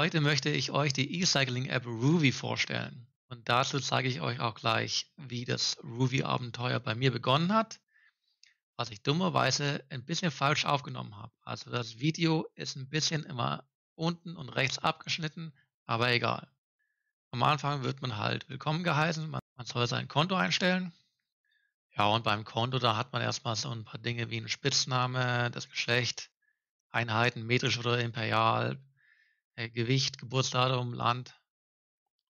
Heute möchte ich euch die E-Cycling-App Ruby vorstellen. Und dazu zeige ich euch auch gleich, wie das Ruby-Abenteuer bei mir begonnen hat, was ich dummerweise ein bisschen falsch aufgenommen habe. Also das Video ist ein bisschen immer unten und rechts abgeschnitten, aber egal. Am Anfang wird man halt willkommen geheißen, man, soll sein Konto einstellen. Ja, und beim Konto, da hat man erstmal so ein paar Dinge wie ein Spitzname, das Geschlecht, Einheiten, metrisch oder imperial, Gewicht, Geburtsdatum, Land,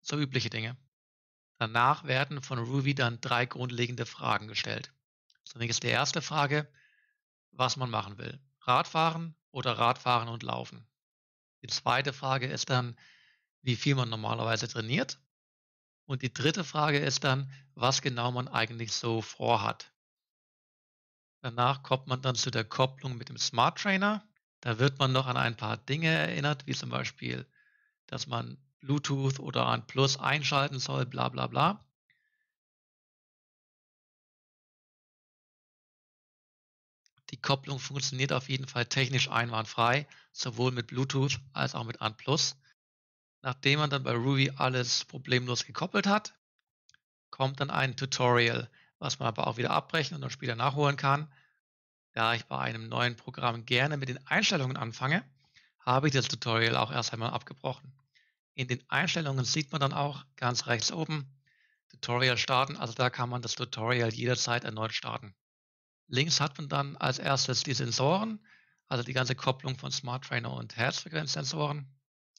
so übliche Dinge. Danach werden von Ruby dann drei grundlegende Fragen gestellt. Zunächst die erste Frage, was man machen will. Radfahren oder Radfahren und Laufen. Die zweite Frage ist dann, wie viel man normalerweise trainiert. Und die dritte Frage ist dann, was genau man eigentlich so vorhat. Danach kommt man dann zu der Kopplung mit dem Smart Trainer. Da wird man noch an ein paar Dinge erinnert, wie zum Beispiel, dass man Bluetooth oder ein Plus einschalten soll, bla bla bla. Die Kopplung funktioniert auf jeden Fall technisch einwandfrei, sowohl mit Bluetooth als auch mit ANPlus. Nachdem man dann bei Ruby alles problemlos gekoppelt hat, kommt dann ein Tutorial, was man aber auch wieder abbrechen und dann später nachholen kann. Da ich bei einem neuen Programm gerne mit den Einstellungen anfange, habe ich das Tutorial auch erst einmal abgebrochen. In den Einstellungen sieht man dann auch ganz rechts oben Tutorial starten, also da kann man das Tutorial jederzeit erneut starten. Links hat man dann als erstes die Sensoren, also die ganze Kopplung von Smart Trainer und Herzfrequenzsensoren.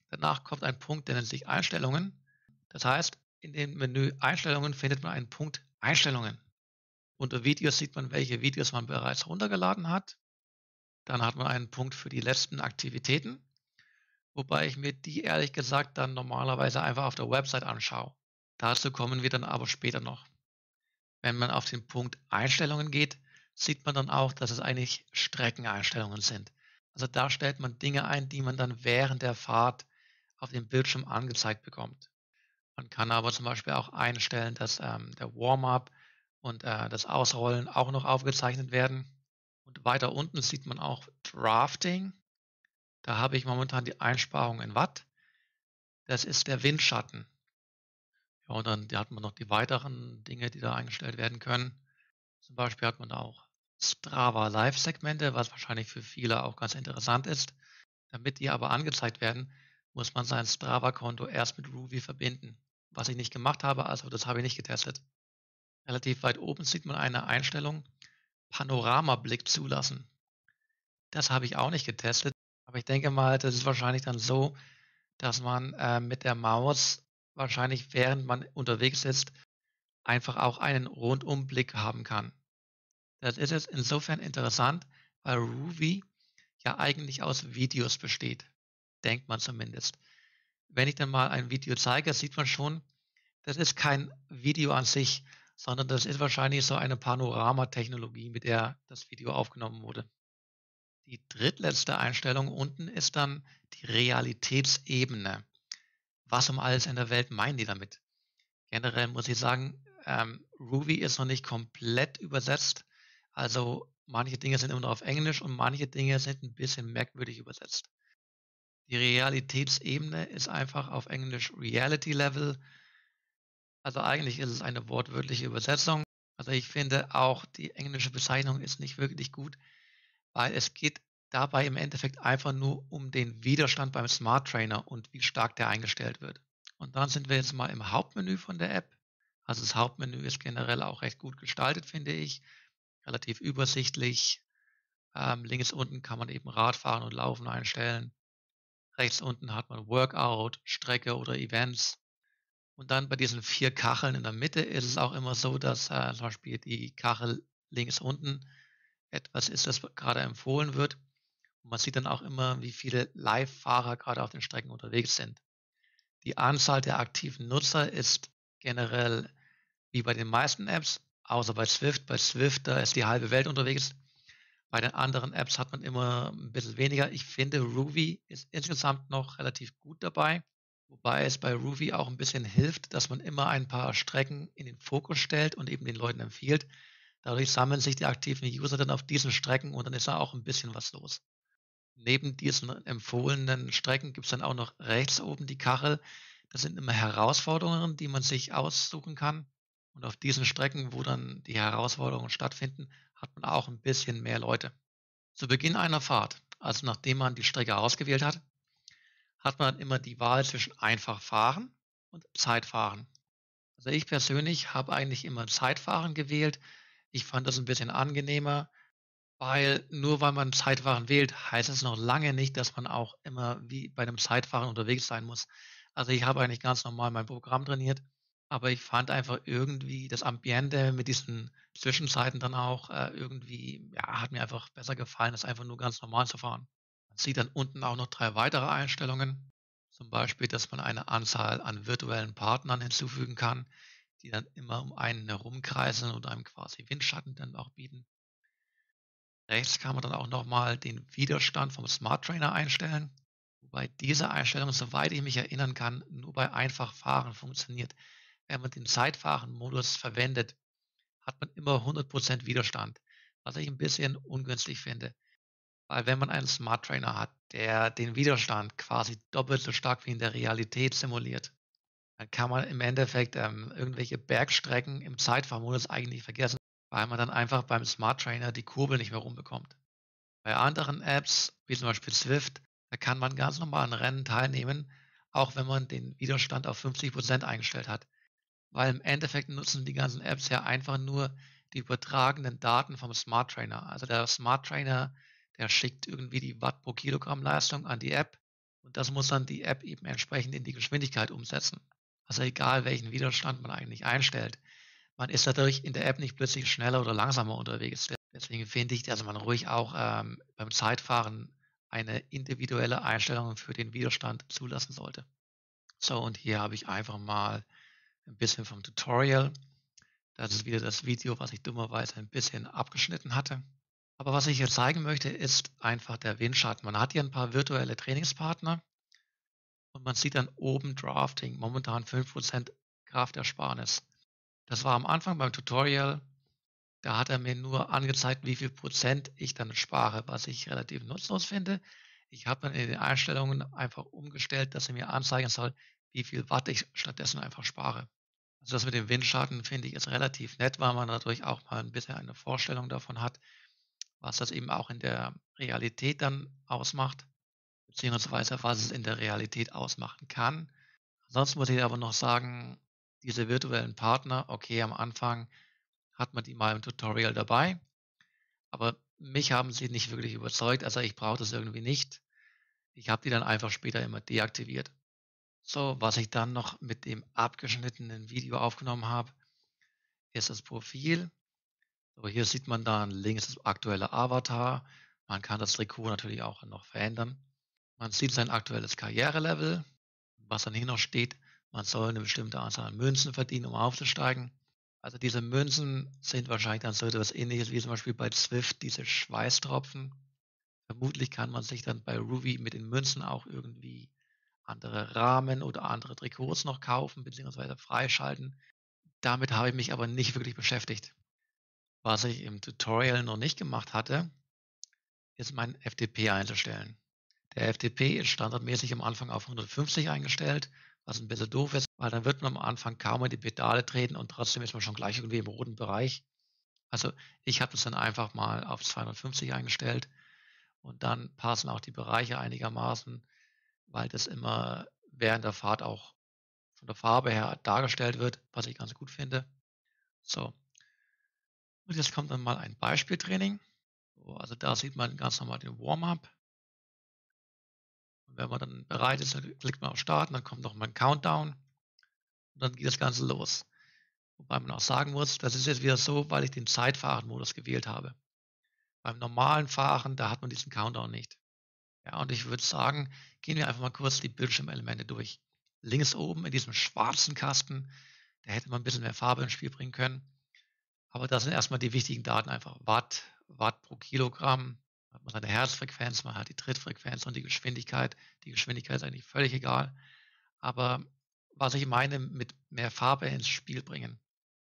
Danach kommt ein Punkt, der nennt sich Einstellungen. Das heißt, in dem Menü Einstellungen findet man einen Punkt Einstellungen. Unter Videos sieht man, welche Videos man bereits runtergeladen hat. Dann hat man einen Punkt für die letzten Aktivitäten, wobei ich mir die ehrlich gesagt dann normalerweise einfach auf der Website anschaue. Dazu kommen wir dann aber später noch. Wenn man auf den Punkt Einstellungen geht, sieht man dann auch, dass es eigentlich Streckeneinstellungen sind. Also da stellt man Dinge ein, die man dann während der Fahrt auf dem Bildschirm angezeigt bekommt. Man kann aber zum Beispiel auch einstellen, dass ähm, der Warm-up und äh, das Ausrollen auch noch aufgezeichnet werden. Und weiter unten sieht man auch Drafting. Da habe ich momentan die Einsparung in Watt. Das ist der Windschatten. Ja, und dann hat man noch die weiteren Dinge, die da eingestellt werden können. Zum Beispiel hat man da auch Strava Live-Segmente, was wahrscheinlich für viele auch ganz interessant ist. Damit die aber angezeigt werden, muss man sein Strava-Konto erst mit Ruby verbinden. Was ich nicht gemacht habe, also das habe ich nicht getestet. Relativ weit oben sieht man eine Einstellung, Panoramablick zulassen. Das habe ich auch nicht getestet, aber ich denke mal, das ist wahrscheinlich dann so, dass man äh, mit der Maus wahrscheinlich während man unterwegs ist, einfach auch einen Rundumblick haben kann. Das ist jetzt insofern interessant, weil Ruby ja eigentlich aus Videos besteht. Denkt man zumindest. Wenn ich dann mal ein Video zeige, sieht man schon, das ist kein Video an sich, sondern das ist wahrscheinlich so eine Panoramatechnologie, mit der das Video aufgenommen wurde. Die drittletzte Einstellung unten ist dann die Realitätsebene. Was um alles in der Welt meinen die damit? Generell muss ich sagen, ähm, Ruby ist noch nicht komplett übersetzt. Also manche Dinge sind immer noch auf Englisch und manche Dinge sind ein bisschen merkwürdig übersetzt. Die Realitätsebene ist einfach auf Englisch Reality Level also eigentlich ist es eine wortwörtliche Übersetzung. Also ich finde auch die englische Bezeichnung ist nicht wirklich gut, weil es geht dabei im Endeffekt einfach nur um den Widerstand beim Smart Trainer und wie stark der eingestellt wird. Und dann sind wir jetzt mal im Hauptmenü von der App. Also das Hauptmenü ist generell auch recht gut gestaltet, finde ich. Relativ übersichtlich. Ähm, links unten kann man eben Radfahren und Laufen einstellen. Rechts unten hat man Workout, Strecke oder Events. Und dann bei diesen vier Kacheln in der Mitte ist es auch immer so, dass äh, zum Beispiel die Kachel links unten etwas ist, das gerade empfohlen wird. Und man sieht dann auch immer, wie viele Live-Fahrer gerade auf den Strecken unterwegs sind. Die Anzahl der aktiven Nutzer ist generell wie bei den meisten Apps, außer bei Swift. Bei Swift, da ist die halbe Welt unterwegs. Bei den anderen Apps hat man immer ein bisschen weniger. Ich finde, Ruby ist insgesamt noch relativ gut dabei. Wobei es bei Ruby auch ein bisschen hilft, dass man immer ein paar Strecken in den Fokus stellt und eben den Leuten empfiehlt. Dadurch sammeln sich die aktiven User dann auf diesen Strecken und dann ist da auch ein bisschen was los. Neben diesen empfohlenen Strecken gibt es dann auch noch rechts oben die Kachel. Das sind immer Herausforderungen, die man sich aussuchen kann. Und auf diesen Strecken, wo dann die Herausforderungen stattfinden, hat man auch ein bisschen mehr Leute. Zu Beginn einer Fahrt, also nachdem man die Strecke ausgewählt hat, hat man immer die Wahl zwischen einfach fahren und Zeitfahren. Also ich persönlich habe eigentlich immer Zeitfahren gewählt. Ich fand das ein bisschen angenehmer, weil nur weil man Zeitfahren wählt, heißt es noch lange nicht, dass man auch immer wie bei einem Zeitfahren unterwegs sein muss. Also ich habe eigentlich ganz normal mein Programm trainiert, aber ich fand einfach irgendwie das Ambiente mit diesen Zwischenzeiten dann auch äh, irgendwie, ja, hat mir einfach besser gefallen, als einfach nur ganz normal zu fahren. Sieht dann unten auch noch drei weitere Einstellungen. Zum Beispiel, dass man eine Anzahl an virtuellen Partnern hinzufügen kann, die dann immer um einen herumkreisen und einem quasi Windschatten dann auch bieten. Rechts kann man dann auch nochmal den Widerstand vom Smart Trainer einstellen, wobei diese Einstellung, soweit ich mich erinnern kann, nur bei Einfachfahren funktioniert. Wenn man den Zeitfahren-Modus verwendet, hat man immer 100% Widerstand, was ich ein bisschen ungünstig finde. Weil wenn man einen Smart Trainer hat, der den Widerstand quasi doppelt so stark wie in der Realität simuliert, dann kann man im Endeffekt ähm, irgendwelche Bergstrecken im Zeitfahrmodus eigentlich vergessen, weil man dann einfach beim Smart Trainer die Kurbel nicht mehr rumbekommt. Bei anderen Apps, wie zum Beispiel Swift, da kann man ganz normal an Rennen teilnehmen, auch wenn man den Widerstand auf 50% eingestellt hat. Weil im Endeffekt nutzen die ganzen Apps ja einfach nur die übertragenen Daten vom Smart Trainer. Also der Smart Trainer der schickt irgendwie die Watt pro Kilogramm Leistung an die App und das muss dann die App eben entsprechend in die Geschwindigkeit umsetzen. Also egal, welchen Widerstand man eigentlich einstellt. Man ist dadurch in der App nicht plötzlich schneller oder langsamer unterwegs. Deswegen finde ich, dass man ruhig auch ähm, beim Zeitfahren eine individuelle Einstellung für den Widerstand zulassen sollte. So, und hier habe ich einfach mal ein bisschen vom Tutorial. Das ist wieder das Video, was ich dummerweise ein bisschen abgeschnitten hatte. Aber was ich hier zeigen möchte, ist einfach der Windschatten. Man hat hier ein paar virtuelle Trainingspartner und man sieht dann oben Drafting, momentan 5% Kraftersparnis. Das war am Anfang beim Tutorial, da hat er mir nur angezeigt, wie viel Prozent ich dann spare, was ich relativ nutzlos finde. Ich habe dann in den Einstellungen einfach umgestellt, dass er mir anzeigen soll, wie viel Watt ich stattdessen einfach spare. Also das mit dem Windschatten finde ich ist relativ nett, weil man dadurch auch mal ein bisschen eine Vorstellung davon hat, was das eben auch in der Realität dann ausmacht, beziehungsweise was es in der Realität ausmachen kann. Ansonsten muss ich aber noch sagen, diese virtuellen Partner, okay, am Anfang hat man die mal im Tutorial dabei, aber mich haben sie nicht wirklich überzeugt, also ich brauche das irgendwie nicht. Ich habe die dann einfach später immer deaktiviert. So, was ich dann noch mit dem abgeschnittenen Video aufgenommen habe, ist das Profil. So, hier sieht man dann links das aktuelle Avatar. Man kann das Trikot natürlich auch noch verändern. Man sieht sein aktuelles Karrierelevel, was dann hier noch steht. Man soll eine bestimmte Anzahl an Münzen verdienen, um aufzusteigen. Also diese Münzen sind wahrscheinlich dann so etwas ähnliches wie zum Beispiel bei Zwift diese Schweißtropfen. Vermutlich kann man sich dann bei Ruby mit den Münzen auch irgendwie andere Rahmen oder andere Trikots noch kaufen bzw. freischalten. Damit habe ich mich aber nicht wirklich beschäftigt. Was ich im Tutorial noch nicht gemacht hatte, ist mein FTP einzustellen. Der FTP ist standardmäßig am Anfang auf 150 eingestellt, was ein bisschen doof ist, weil dann wird man am Anfang kaum in die Pedale treten und trotzdem ist man schon gleich irgendwie im roten Bereich. Also ich habe das dann einfach mal auf 250 eingestellt und dann passen auch die Bereiche einigermaßen, weil das immer während der Fahrt auch von der Farbe her dargestellt wird, was ich ganz gut finde. So, und jetzt kommt dann mal ein Beispieltraining. So, also da sieht man ganz normal den Warm-up. Und wenn man dann bereit ist, dann klickt man auf Starten, dann kommt noch mal ein Countdown und dann geht das Ganze los. Wobei man auch sagen muss, das ist jetzt wieder so, weil ich den Zeitfahren-Modus gewählt habe. Beim normalen Fahren, da hat man diesen Countdown nicht. Ja, und ich würde sagen, gehen wir einfach mal kurz die Bildschirmelemente durch. Links oben in diesem schwarzen Kasten, da hätte man ein bisschen mehr Farbe ins Spiel bringen können. Aber das sind erstmal die wichtigen Daten einfach. Watt, Watt pro Kilogramm, hat man seine Herzfrequenz, man hat die Trittfrequenz und die Geschwindigkeit. Die Geschwindigkeit ist eigentlich völlig egal. Aber was ich meine mit mehr Farbe ins Spiel bringen.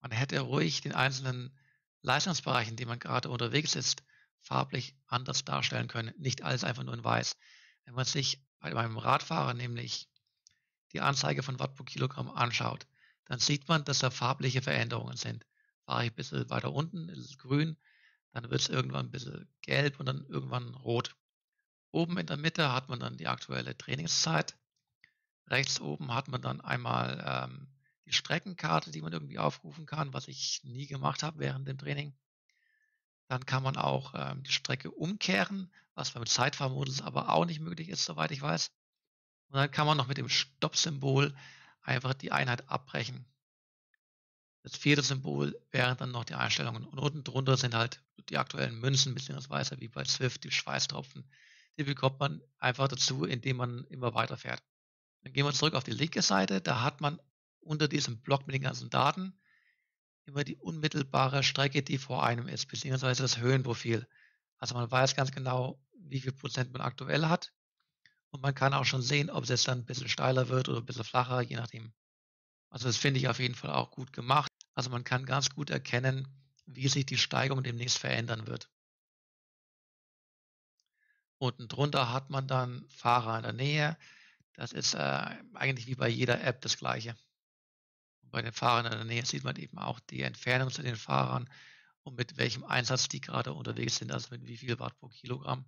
Man hätte ruhig den einzelnen Leistungsbereichen, in man gerade unterwegs ist, farblich anders darstellen können. Nicht alles einfach nur in weiß. Wenn man sich bei meinem Radfahrer nämlich die Anzeige von Watt pro Kilogramm anschaut, dann sieht man, dass da farbliche Veränderungen sind. Fahre ich ein bisschen weiter unten, ist es grün, dann wird es irgendwann ein bisschen gelb und dann irgendwann rot. Oben in der Mitte hat man dann die aktuelle Trainingszeit. Rechts oben hat man dann einmal ähm, die Streckenkarte, die man irgendwie aufrufen kann, was ich nie gemacht habe während dem Training. Dann kann man auch ähm, die Strecke umkehren, was beim Zeitfahrmodus aber auch nicht möglich ist, soweit ich weiß. Und dann kann man noch mit dem Stopp-Symbol einfach die Einheit abbrechen. Das vierte Symbol wären dann noch die Einstellungen. Und unten drunter sind halt die aktuellen Münzen, beziehungsweise wie bei Swift die Schweißtropfen. Die bekommt man einfach dazu, indem man immer weiterfährt. Dann gehen wir zurück auf die linke Seite. Da hat man unter diesem Block mit den ganzen Daten immer die unmittelbare Strecke, die vor einem ist, beziehungsweise das Höhenprofil. Also man weiß ganz genau, wie viel Prozent man aktuell hat. Und man kann auch schon sehen, ob es jetzt dann ein bisschen steiler wird oder ein bisschen flacher, je nachdem. Also das finde ich auf jeden Fall auch gut gemacht. Also man kann ganz gut erkennen, wie sich die Steigung demnächst verändern wird. Unten drunter hat man dann Fahrer in der Nähe. Das ist äh, eigentlich wie bei jeder App das gleiche. Und bei den Fahrern in der Nähe sieht man eben auch die Entfernung zu den Fahrern und mit welchem Einsatz die gerade unterwegs sind, also mit wie viel Watt pro Kilogramm.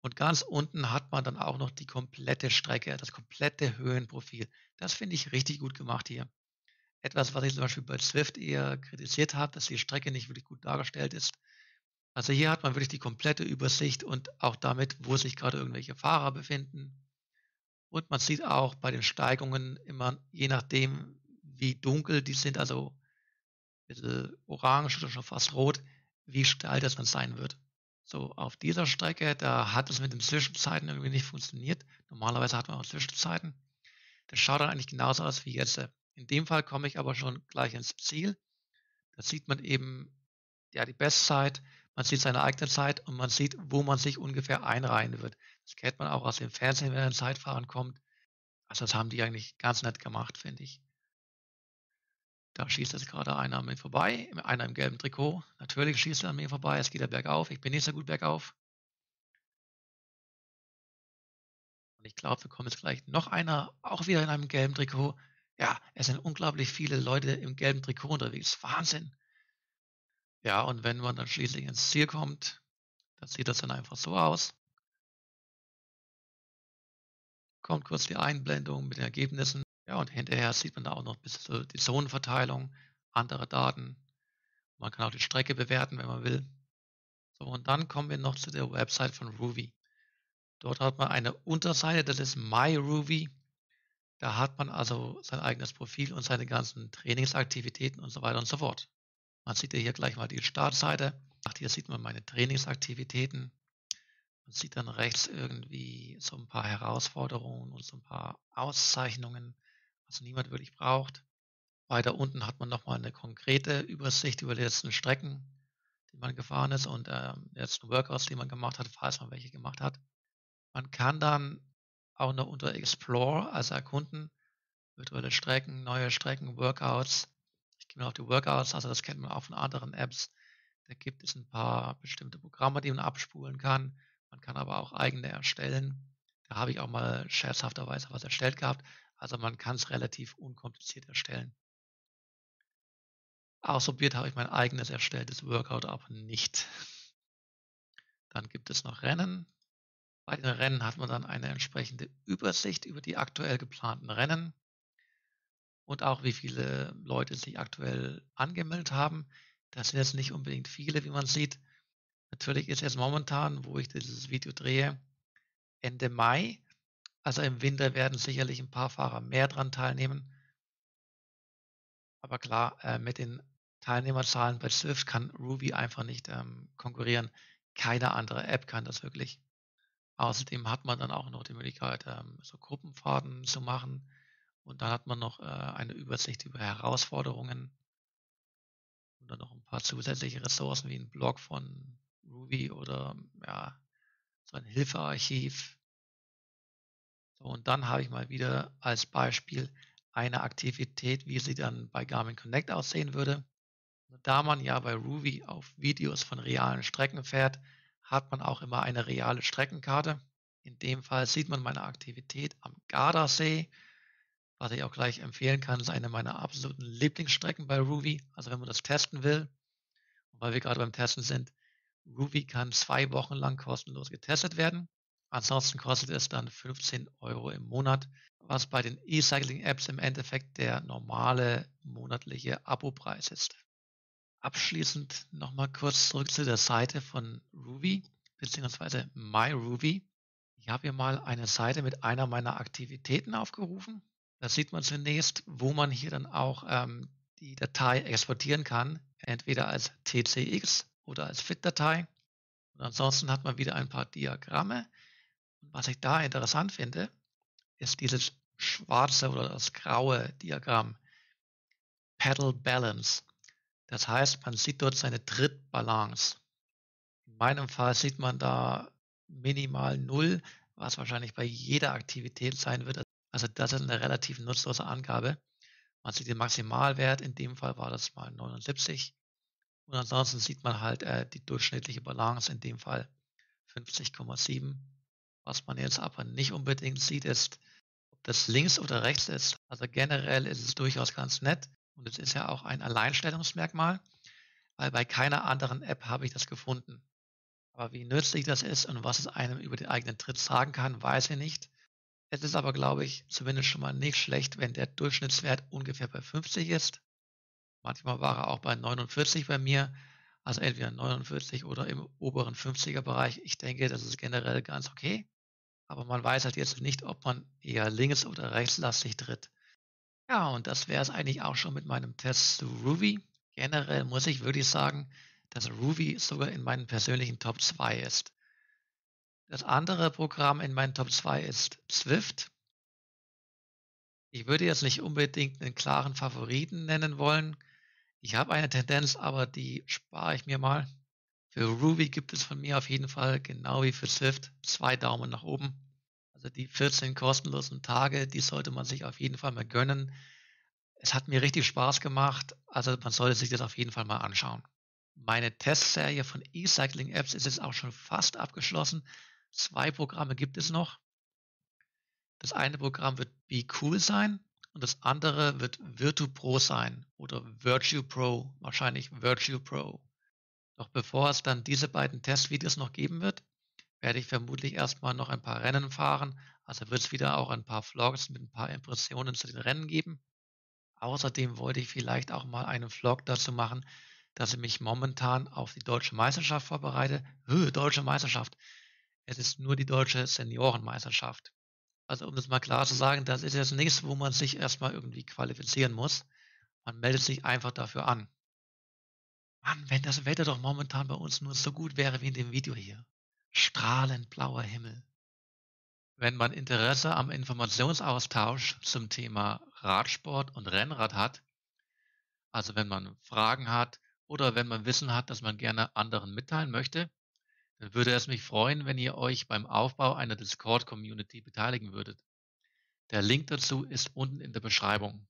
Und ganz unten hat man dann auch noch die komplette Strecke, das komplette Höhenprofil. Das finde ich richtig gut gemacht hier. Etwas, was ich zum Beispiel bei Swift eher kritisiert habe, dass die Strecke nicht wirklich gut dargestellt ist. Also hier hat man wirklich die komplette Übersicht und auch damit, wo sich gerade irgendwelche Fahrer befinden. Und man sieht auch bei den Steigungen immer, je nachdem, wie dunkel die sind, also ein bisschen orange oder schon fast rot, wie steil das dann sein wird. So, auf dieser Strecke, da hat es mit den Zwischenzeiten irgendwie nicht funktioniert. Normalerweise hat man auch Zwischenzeiten. Das schaut dann eigentlich genauso aus wie jetzt. In dem Fall komme ich aber schon gleich ins Ziel. Da sieht man eben ja, die Bestzeit, man sieht seine eigene Zeit und man sieht, wo man sich ungefähr einreihen wird. Das kennt man auch aus dem Fernsehen, wenn ein Zeitfahren kommt. Also das haben die eigentlich ganz nett gemacht, finde ich. Da schießt jetzt gerade einer an mir vorbei, einer im gelben Trikot. Natürlich schießt er an mir vorbei, es geht ja bergauf. Ich bin nicht so gut bergauf. Und ich glaube, wir kommen jetzt gleich noch einer, auch wieder in einem gelben Trikot. Ja, es sind unglaublich viele Leute im gelben Trikot unterwegs. Wahnsinn. Ja, und wenn man dann schließlich ins Ziel kommt, dann sieht das dann einfach so aus. Kommt kurz die Einblendung mit den Ergebnissen. Ja, und hinterher sieht man da auch noch ein bisschen die Zonenverteilung, andere Daten. Man kann auch die Strecke bewerten, wenn man will. So, und dann kommen wir noch zu der Website von Ruby. Dort hat man eine Unterseite, das ist MyRuby. Da hat man also sein eigenes Profil und seine ganzen Trainingsaktivitäten und so weiter und so fort. Man sieht ja hier gleich mal die Startseite. Hier sieht man meine Trainingsaktivitäten. Man sieht dann rechts irgendwie so ein paar Herausforderungen und so ein paar Auszeichnungen was niemand wirklich braucht. Weiter unten hat man nochmal eine konkrete Übersicht über die letzten Strecken, die man gefahren ist und äh, die letzten Workouts, die man gemacht hat, falls man welche gemacht hat. Man kann dann auch noch unter Explore, also erkunden, virtuelle Strecken, neue Strecken, Workouts. Ich gehe mal auf die Workouts, also das kennt man auch von anderen Apps. Da gibt es ein paar bestimmte Programme, die man abspulen kann. Man kann aber auch eigene erstellen. Da habe ich auch mal scherzhafterweise was erstellt gehabt. Also man kann es relativ unkompliziert erstellen. Ausprobiert habe ich mein eigenes erstelltes Workout aber nicht. Dann gibt es noch Rennen. Bei den Rennen hat man dann eine entsprechende Übersicht über die aktuell geplanten Rennen und auch wie viele Leute sich aktuell angemeldet haben. Das sind jetzt nicht unbedingt viele, wie man sieht. Natürlich ist jetzt momentan, wo ich dieses Video drehe, Ende Mai. Also im Winter werden sicherlich ein paar Fahrer mehr dran teilnehmen. Aber klar, äh, mit den Teilnehmerzahlen bei Swift kann Ruby einfach nicht ähm, konkurrieren. Keine andere App kann das wirklich. Außerdem hat man dann auch noch die Möglichkeit, ähm, so Gruppenfahrten zu machen. Und dann hat man noch äh, eine Übersicht über Herausforderungen und dann noch ein paar zusätzliche Ressourcen wie ein Blog von Ruby oder ja, so ein Hilfearchiv so, und dann habe ich mal wieder als Beispiel eine Aktivität, wie sie dann bei Garmin Connect aussehen würde. Da man ja bei Ruby auf Videos von realen Strecken fährt, hat man auch immer eine reale Streckenkarte. In dem Fall sieht man meine Aktivität am Gardasee, was ich auch gleich empfehlen kann, ist eine meiner absoluten Lieblingsstrecken bei Ruby. Also wenn man das testen will, und weil wir gerade beim Testen sind, Ruby kann zwei Wochen lang kostenlos getestet werden. Ansonsten kostet es dann 15 Euro im Monat, was bei den E-Cycling-Apps im Endeffekt der normale monatliche Abopreis ist. Abschließend nochmal kurz zurück zu der Seite von Ruby bzw. MyRuby. Ich habe hier mal eine Seite mit einer meiner Aktivitäten aufgerufen. Da sieht man zunächst, wo man hier dann auch ähm, die Datei exportieren kann, entweder als TCX oder als FIT-Datei. Und ansonsten hat man wieder ein paar Diagramme. Und was ich da interessant finde, ist dieses schwarze oder das graue Diagramm. Pedal Balance. Das heißt, man sieht dort seine Trittbalance. In meinem Fall sieht man da minimal null, was wahrscheinlich bei jeder Aktivität sein wird. Also das ist eine relativ nutzlose Angabe. Man sieht den Maximalwert, in dem Fall war das mal 79. Und ansonsten sieht man halt äh, die durchschnittliche Balance, in dem Fall 50,7. Was man jetzt aber nicht unbedingt sieht, ist, ob das links oder rechts ist. Also generell ist es durchaus ganz nett, und es ist ja auch ein Alleinstellungsmerkmal, weil bei keiner anderen App habe ich das gefunden. Aber wie nützlich das ist und was es einem über den eigenen Tritt sagen kann, weiß ich nicht. Es ist aber, glaube ich, zumindest schon mal nicht schlecht, wenn der Durchschnittswert ungefähr bei 50 ist. Manchmal war er auch bei 49 bei mir, also entweder 49 oder im oberen 50er Bereich. Ich denke, das ist generell ganz okay. Aber man weiß halt jetzt nicht, ob man eher links oder rechtslastig tritt. Ja, und das wäre es eigentlich auch schon mit meinem Test zu Ruby. Generell muss ich wirklich sagen, dass Ruby sogar in meinen persönlichen Top 2 ist. Das andere Programm in meinen Top 2 ist Swift. Ich würde jetzt nicht unbedingt einen klaren Favoriten nennen wollen. Ich habe eine Tendenz, aber die spare ich mir mal. Für Ruby gibt es von mir auf jeden Fall, genau wie für Swift, zwei Daumen nach oben. Also die 14 kostenlosen Tage, die sollte man sich auf jeden Fall mal gönnen. Es hat mir richtig Spaß gemacht, also man sollte sich das auf jeden Fall mal anschauen. Meine Testserie von E-Cycling-Apps ist jetzt auch schon fast abgeschlossen. Zwei Programme gibt es noch. Das eine Programm wird Be Cool sein und das andere wird Virtu Pro sein oder Virtue Pro, wahrscheinlich Virtue Pro. Doch bevor es dann diese beiden Testvideos noch geben wird, werde ich vermutlich erstmal noch ein paar Rennen fahren. Also wird es wieder auch ein paar Vlogs mit ein paar Impressionen zu den Rennen geben. Außerdem wollte ich vielleicht auch mal einen Vlog dazu machen, dass ich mich momentan auf die deutsche Meisterschaft vorbereite. Höhe, deutsche Meisterschaft. Es ist nur die deutsche Seniorenmeisterschaft. Also um das mal klar zu sagen, das ist jetzt nichts, wo man sich erstmal irgendwie qualifizieren muss. Man meldet sich einfach dafür an. Mann, wenn das Wetter doch momentan bei uns nur so gut wäre wie in dem Video hier strahlend blauer Himmel. Wenn man Interesse am Informationsaustausch zum Thema Radsport und Rennrad hat, also wenn man Fragen hat oder wenn man Wissen hat, das man gerne anderen mitteilen möchte, dann würde es mich freuen, wenn ihr euch beim Aufbau einer Discord-Community beteiligen würdet. Der Link dazu ist unten in der Beschreibung.